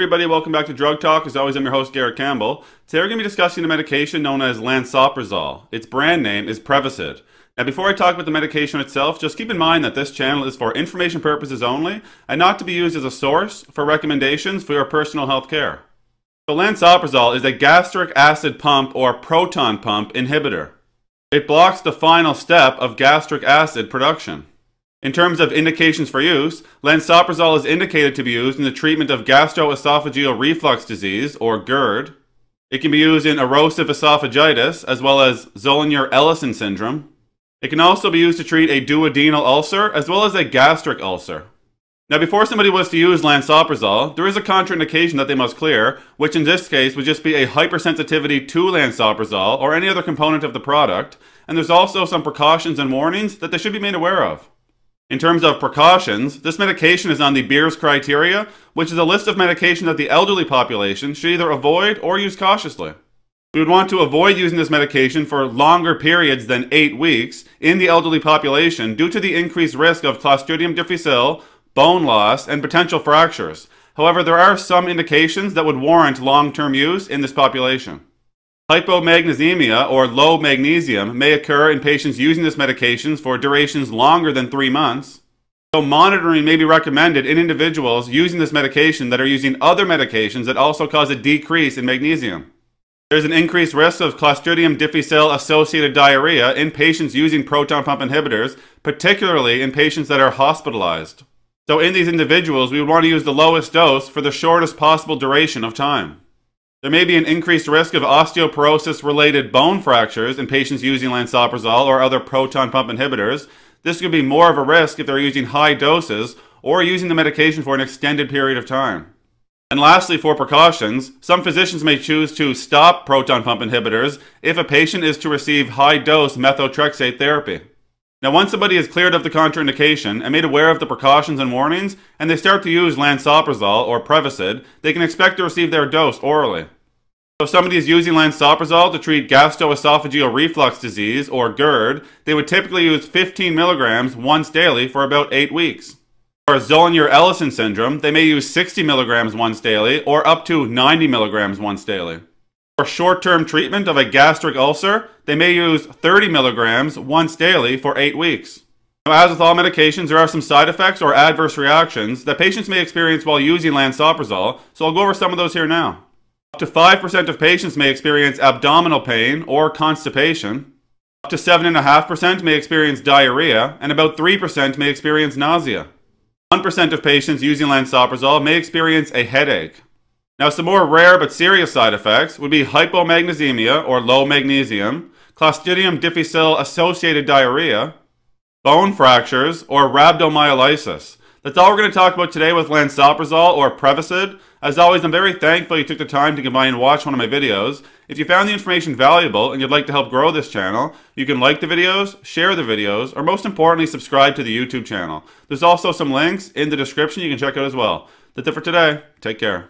everybody, welcome back to Drug Talk. As always, I'm your host, Garrett Campbell. Today we're going to be discussing a medication known as lansoprazole. Its brand name is Prevacid. Now, before I talk about the medication itself, just keep in mind that this channel is for information purposes only and not to be used as a source for recommendations for your personal health care. So lansoprazole is a gastric acid pump or proton pump inhibitor. It blocks the final step of gastric acid production. In terms of indications for use, lansoprazole is indicated to be used in the treatment of gastroesophageal reflux disease, or GERD. It can be used in erosive esophagitis, as well as Zollinger-Ellison syndrome. It can also be used to treat a duodenal ulcer, as well as a gastric ulcer. Now, before somebody was to use lansoprazole, there is a contraindication that they must clear, which in this case would just be a hypersensitivity to lansoprazole or any other component of the product, and there's also some precautions and warnings that they should be made aware of. In terms of precautions, this medication is on the Beers criteria, which is a list of medications that the elderly population should either avoid or use cautiously. We would want to avoid using this medication for longer periods than eight weeks in the elderly population due to the increased risk of Clostridium difficile, bone loss, and potential fractures. However, there are some indications that would warrant long term use in this population. Hypomagnesemia or low magnesium may occur in patients using this medication for durations longer than three months. So, monitoring may be recommended in individuals using this medication that are using other medications that also cause a decrease in magnesium. There's an increased risk of Clostridium difficile associated diarrhea in patients using proton pump inhibitors, particularly in patients that are hospitalized. So, in these individuals, we would want to use the lowest dose for the shortest possible duration of time. There may be an increased risk of osteoporosis related bone fractures in patients using lansoprazole or other proton pump inhibitors. This could be more of a risk if they're using high doses or using the medication for an extended period of time. And lastly, for precautions, some physicians may choose to stop proton pump inhibitors if a patient is to receive high dose methotrexate therapy. Now, once somebody is cleared of the contraindication and made aware of the precautions and warnings, and they start to use lansoprazole or Prevacid, they can expect to receive their dose orally. If somebody is using lansoprazole to treat gastroesophageal reflux disease, or GERD, they would typically use 15 milligrams once daily for about 8 weeks. For Zollinger-Ellison syndrome, they may use 60 milligrams once daily or up to 90 milligrams once daily. For short term treatment of a gastric ulcer, they may use 30 milligrams once daily for 8 weeks. Now, as with all medications, there are some side effects or adverse reactions that patients may experience while using lansoprazole, so I'll go over some of those here now. Up to 5% of patients may experience abdominal pain or constipation. Up to 7.5% may experience diarrhea, and about 3% may experience nausea. 1% of patients using lansoprazole may experience a headache. Now, some more rare but serious side effects would be hypomagnesemia or low magnesium, Clostridium difficile associated diarrhea, bone fractures, or rhabdomyolysis. That's all we're going to talk about today with lansoprazole or Prevacid. As always, I'm very thankful you took the time to come by and watch one of my videos. If you found the information valuable and you'd like to help grow this channel, you can like the videos, share the videos, or most importantly, subscribe to the YouTube channel. There's also some links in the description you can check out as well. That's it for today. Take care.